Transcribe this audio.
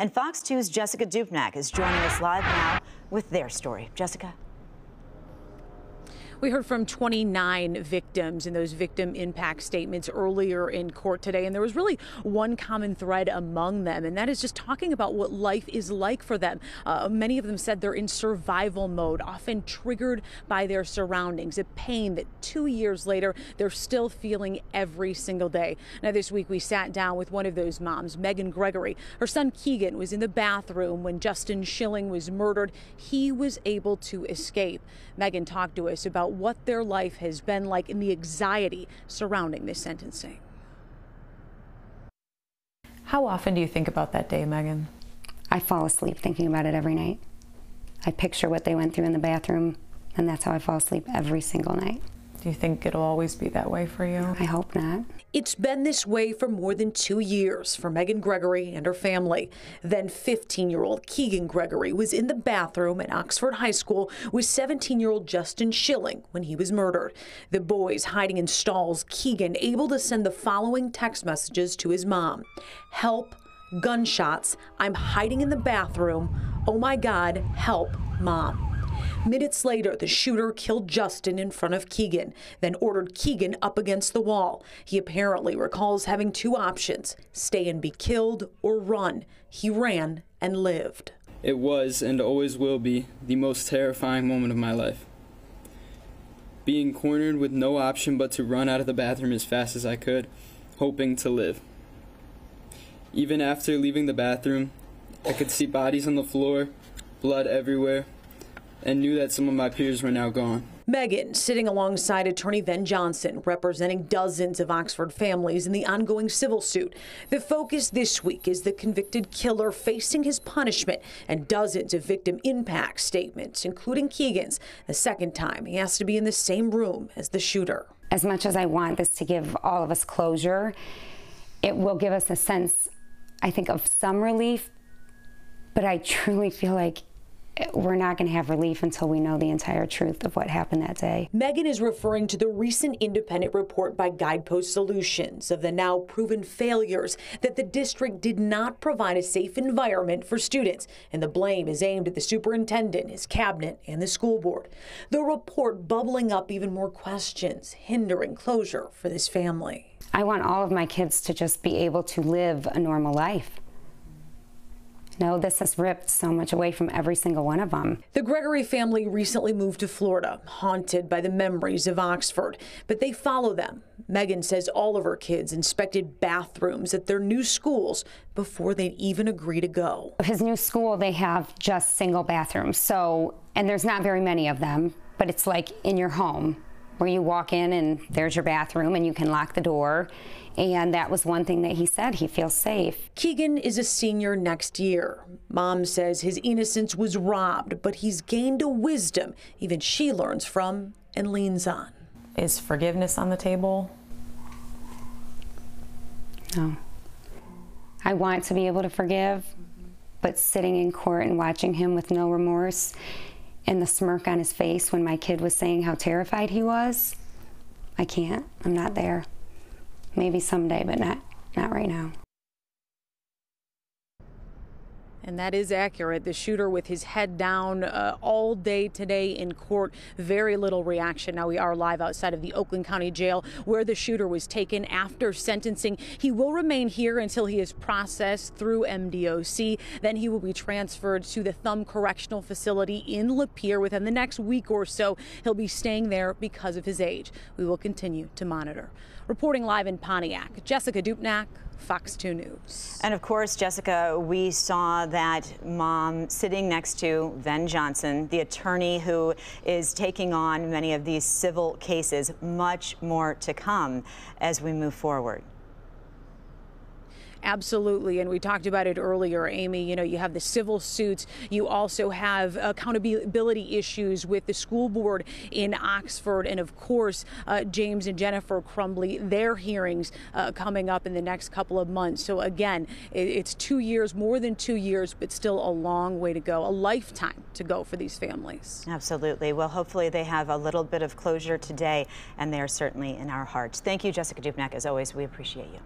And Fox 2's Jessica Dupnack is joining us live now with their story. Jessica. We heard from 29 victims in those victim impact statements earlier in court today, and there was really one common thread among them, and that is just talking about what life is like for them. Uh, many of them said they're in survival mode, often triggered by their surroundings, a pain that two years later they're still feeling every single day. Now, this week we sat down with one of those moms, Megan Gregory. Her son Keegan was in the bathroom when Justin Shilling was murdered. He was able to escape. Megan talked to us about about what their life has been like and the anxiety surrounding this sentencing. How often do you think about that day, Megan? I fall asleep thinking about it every night. I picture what they went through in the bathroom, and that's how I fall asleep every single night. Do you think it'll always be that way for you? I hope not. It's been this way for more than two years for Megan Gregory and her family. Then 15 year old Keegan Gregory was in the bathroom at Oxford High School with 17 year old Justin Shilling when he was murdered. The boys hiding in stalls, Keegan able to send the following text messages to his mom Help, gunshots, I'm hiding in the bathroom. Oh my God, help, mom. Minutes later, the shooter killed Justin in front of Keegan, then ordered Keegan up against the wall. He apparently recalls having two options stay and be killed or run. He ran and lived. It was and always will be the most terrifying moment of my life. Being cornered with no option but to run out of the bathroom as fast as I could, hoping to live. Even after leaving the bathroom, I could see bodies on the floor, blood everywhere, and knew that some of my peers were now gone. Megan sitting alongside attorney Ven Johnson, representing dozens of Oxford families in the ongoing civil suit. The focus this week is the convicted killer facing his punishment and dozens of victim impact statements, including Keegan's, the second time he has to be in the same room as the shooter. As much as I want this to give all of us closure, it will give us a sense, I think, of some relief, but I truly feel like we're not going to have relief until we know the entire truth of what happened that day. Megan is referring to the recent independent report by Guidepost Solutions of the now proven failures that the district did not provide a safe environment for students, and the blame is aimed at the superintendent, his cabinet, and the school board. The report bubbling up even more questions, hindering closure for this family. I want all of my kids to just be able to live a normal life. No, this has ripped so much away from every single one of them. The Gregory family recently moved to Florida, haunted by the memories of Oxford, but they follow them. Megan says all of her kids inspected bathrooms at their new schools before they'd even agree to go. His new school, they have just single bathrooms. So, and there's not very many of them, but it's like in your home where you walk in and there's your bathroom and you can lock the door. And that was one thing that he said. He feels safe. Keegan is a senior next year. Mom says his innocence was robbed, but he's gained a wisdom even she learns from and leans on. Is forgiveness on the table? No. I want to be able to forgive, but sitting in court and watching him with no remorse and the smirk on his face when my kid was saying how terrified he was, I can't. I'm not there. Maybe someday, but not, not right now. And that is accurate. The shooter with his head down uh, all day today in court. Very little reaction. Now we are live outside of the Oakland County Jail where the shooter was taken after sentencing. He will remain here until he is processed through MDOC. Then he will be transferred to the Thumb Correctional Facility in Lapeer within the next week or so. He'll be staying there because of his age. We will continue to monitor. Reporting live in Pontiac, Jessica Dupnack, Fox 2 News. And of course, Jessica, we saw that mom sitting next to Ven Johnson, the attorney who is taking on many of these civil cases. Much more to come as we move forward. Absolutely. And we talked about it earlier, Amy. You know, you have the civil suits. You also have accountability issues with the school board in Oxford. And of course, uh, James and Jennifer Crumbley, their hearings uh, coming up in the next couple of months. So again, it, it's two years, more than two years, but still a long way to go, a lifetime to go for these families. Absolutely. Well, hopefully they have a little bit of closure today, and they're certainly in our hearts. Thank you, Jessica Dupnack. As always, we appreciate you.